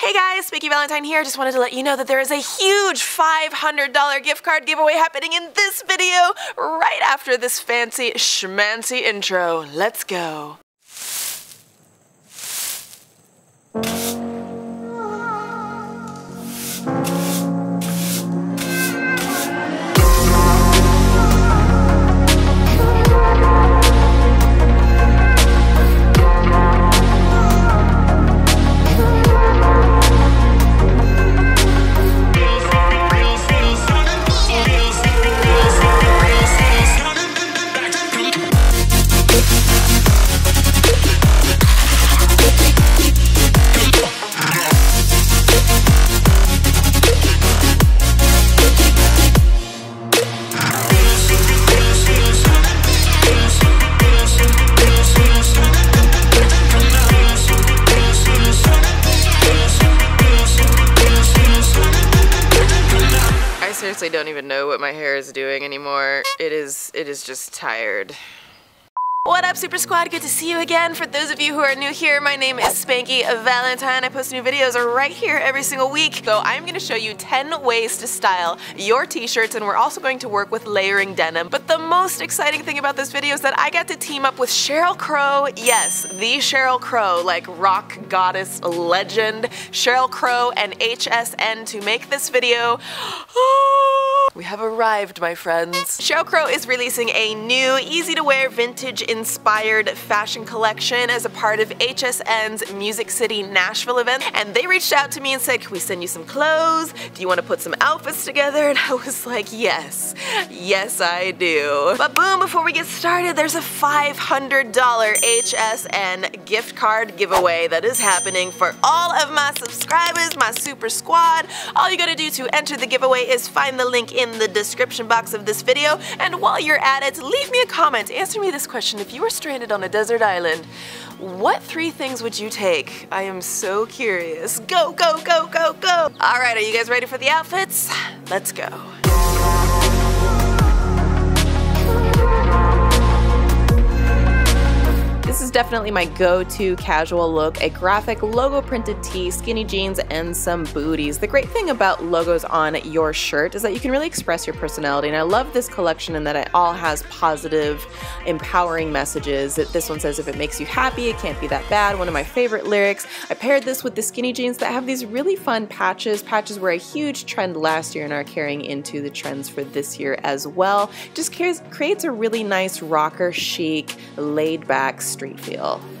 Hey guys, Spankie Valentine here. Just wanted to let you know that there is a huge $500 gift card giveaway happening in this video right after this fancy schmancy intro. Let's go. I don't even know what my hair is doing anymore. It is it is just tired. What up, Super Squad? Good to see you again. For those of you who are new here, my name is Spankie Valentine. I post new videos right here every single week. So I'm going to show you 10 ways to style your t-shirts, and we're also going to work with layering denim. But the most exciting thing about this video is that I got to team up with Sheryl Crow. Yes, the Sheryl Crow, like rock goddess legend, Sheryl Crow and HSN to make this video. Oh, We have arrived, my friends. Sheryl Crow is releasing a new, easy-to-wear, vintage-inspired fashion collection as a part of HSN's Music City Nashville event, and they reached out to me and said, can we send you some clothes? Do you want to put some outfits together? And I was like, yes. Yes, I do. But boom, before we get started, there's a $500 HSN gift card giveaway that is happening for all of my subscribers, my super squad. All you gotta do to enter the giveaway is find the link in the description box of this video, and while you're at it, leave me a comment. Answer me this question. If you were stranded on a desert island, what three things would you take? I am so curious. Go, go, go, go, go! Alright, are you guys ready for the outfits? Let's go. This is definitely my go-to casual look, a graphic logo printed tee, skinny jeans, and some booties. The great thing about logos on your shirt is that you can really express your personality, and I love this collection in that it all has positive, empowering messages. This one says, if it makes you happy, it can't be that bad, one of my favorite lyrics. I paired this with the skinny jeans that have these really fun patches. Patches were a huge trend last year and are carrying into the trends for this year as well. Just creates a really nice rocker chic, laid back street feel.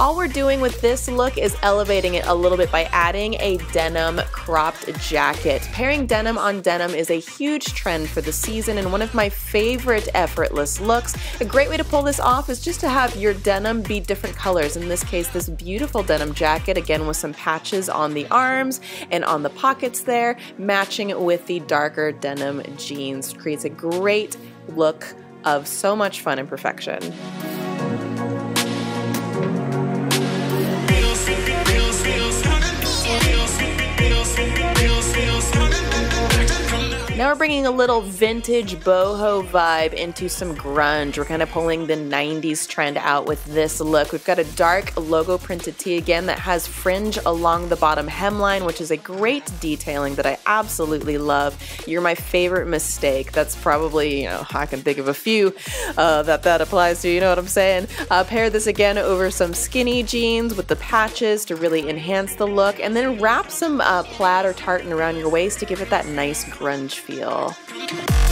All we're doing with this look is elevating it a little bit by adding a denim cropped jacket. Pairing denim on denim is a huge trend for the season and one of my favorite effortless looks. A great way to pull this off is just to have your denim be different colors. In this case, this beautiful denim jacket, again with some patches on the arms and on the pockets there, matching with the darker denim jeans. Creates a great look of so much fun and perfection. Now we're bringing a little vintage boho vibe into some grunge. We're kind of pulling the 90s trend out with this look. We've got a dark logo printed tee again that has fringe along the bottom hemline, which is a great detailing that I absolutely love. You're my favorite mistake. That's probably, you know, I can think of a few uh, that that applies to, you know what I'm saying? Uh, pair this again over some skinny jeans with the patches to really enhance the look, and then wrap some uh, plaid or tartan around your waist to give it that nice grunge feel feel.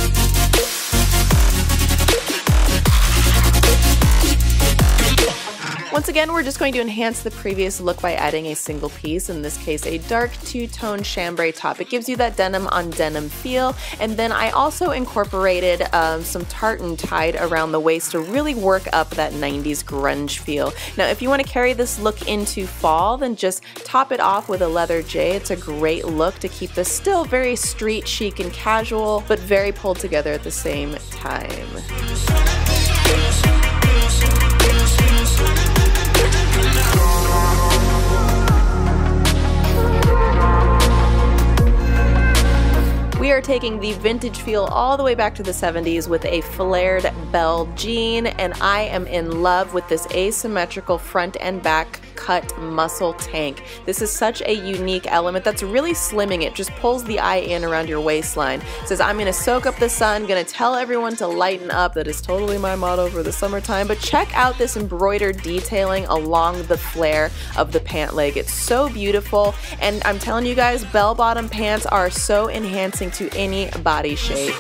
Once again, we're just going to enhance the previous look by adding a single piece, in this case a dark two-tone chambray top. It gives you that denim on denim feel, and then I also incorporated um, some tartan tied around the waist to really work up that 90s grunge feel. Now, if you want to carry this look into fall, then just top it off with a leather J. It's a great look to keep this still very street chic and casual, but very pulled together at the same time. Taking the vintage feel all the way back to the 70s with a flared bell jean, and I am in love with this asymmetrical front and back cut muscle tank. This is such a unique element that's really slimming it, just pulls the eye in around your waistline. It says, I'm gonna soak up the sun, gonna tell everyone to lighten up. That is totally my motto for the summertime, but check out this embroidered detailing along the flare of the pant leg. It's so beautiful, and I'm telling you guys, bell bottom pants are so enhancing to any body shape.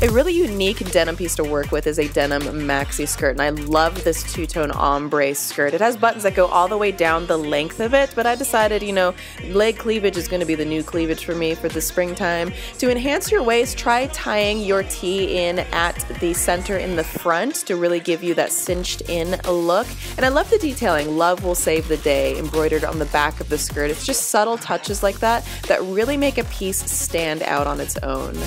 A really unique denim piece to work with is a denim maxi skirt, and I love this two-tone ombre skirt. It has buttons that go all the way down the length of it, but I decided, you know, leg cleavage is going to be the new cleavage for me for the springtime. To enhance your waist, try tying your tee in at the center in the front to really give you that cinched in look. And I love the detailing. Love will save the day embroidered on the back of the skirt. It's just subtle touches like that that really make a piece stand out on its own.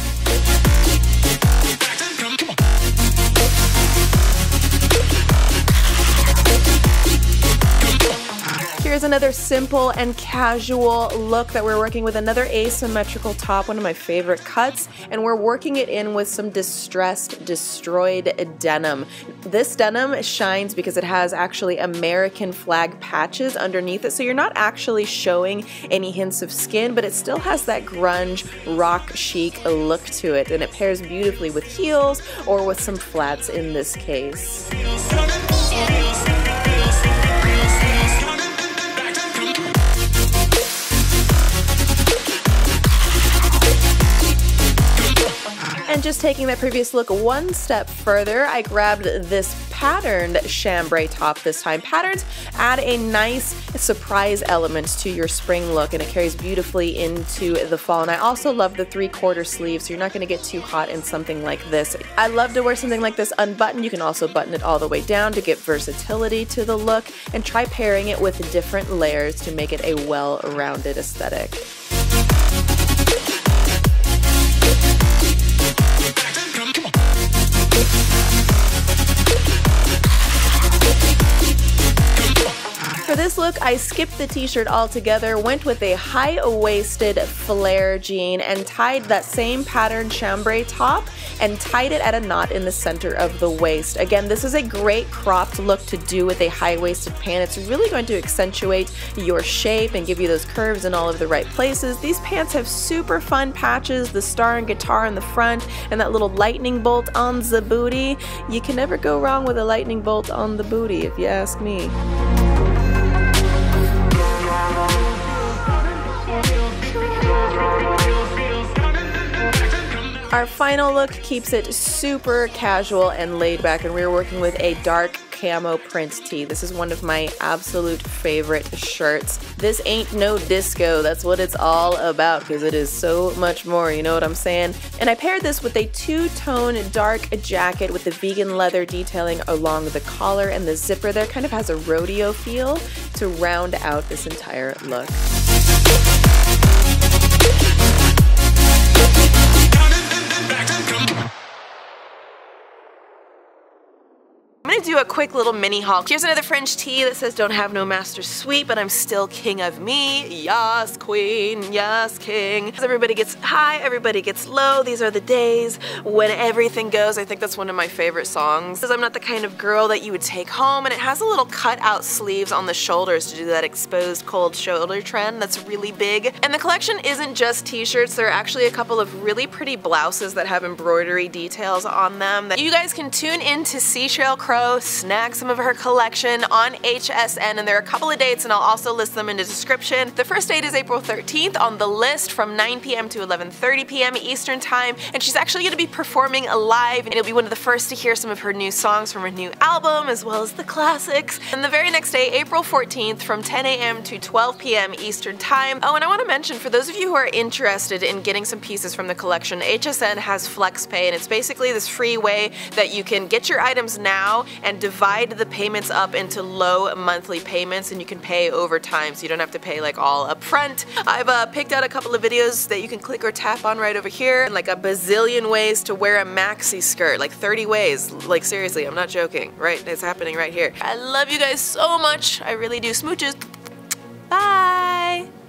Here's another simple and casual look that we're working with another asymmetrical top, one of my favorite cuts, and we're working it in with some distressed, destroyed denim. This denim shines because it has actually American flag patches underneath it, so you're not actually showing any hints of skin, but it still has that grunge, rock chic look to it, and it pairs beautifully with heels or with some flats in this case. And just taking that previous look one step further, I grabbed this patterned chambray top this time. Patterns add a nice surprise element to your spring look and it carries beautifully into the fall. And I also love the three quarter sleeve so you're not going to get too hot in something like this. I love to wear something like this unbuttoned. You can also button it all the way down to get versatility to the look and try pairing it with different layers to make it a well-rounded aesthetic. For this look, I skipped the t-shirt altogether, went with a high-waisted flare jean, and tied that same pattern chambray top and tied it at a knot in the center of the waist. Again, this is a great cropped look to do with a high-waisted pant. It's really going to accentuate your shape and give you those curves in all of the right places. These pants have super fun patches, the star and guitar in the front, and that little lightning bolt on the booty. You can never go wrong with a lightning bolt on the booty, if you ask me. Our final look keeps it super casual and laid back and we're working with a dark camo print tee. This is one of my absolute favorite shirts. This ain't no disco, that's what it's all about because it is so much more, you know what I'm saying? And I paired this with a two-tone dark jacket with the vegan leather detailing along the collar and the zipper there. Kind of has a rodeo feel to round out this entire look. Do a quick little mini haul. Here's another French tee that says don't have no master suite, but I'm still king of me. Yes, queen, yes, king. Everybody gets high, everybody gets low. These are the days when everything goes. I think that's one of my favorite songs. Because I'm not the kind of girl that you would take home, and it has a little cut out sleeves on the shoulders to do that exposed cold shoulder trend that's really big. And the collection isn't just t-shirts, there are actually a couple of really pretty blouses that have embroidery details on them that you guys can tune in to Seashell Crow snag some of her collection on HSN and there are a couple of dates and I'll also list them in the description. The first date is April 13th on the list from 9 p.m. to 11.30 p.m. Eastern time and she's actually going to be performing live and it'll be one of the first to hear some of her new songs from her new album as well as the classics. And the very next day, April 14th from 10 a.m. to 12 p.m. Eastern time. Oh and I want to mention for those of you who are interested in getting some pieces from the collection, HSN has FlexPay and it's basically this free way that you can get your items now and divide the payments up into low monthly payments and you can pay over time so you don't have to pay like all up front. I've uh, picked out a couple of videos that you can click or tap on right over here and like a bazillion ways to wear a maxi skirt, like 30 ways. Like seriously, I'm not joking, right? It's happening right here. I love you guys so much. I really do. Smooches. Bye!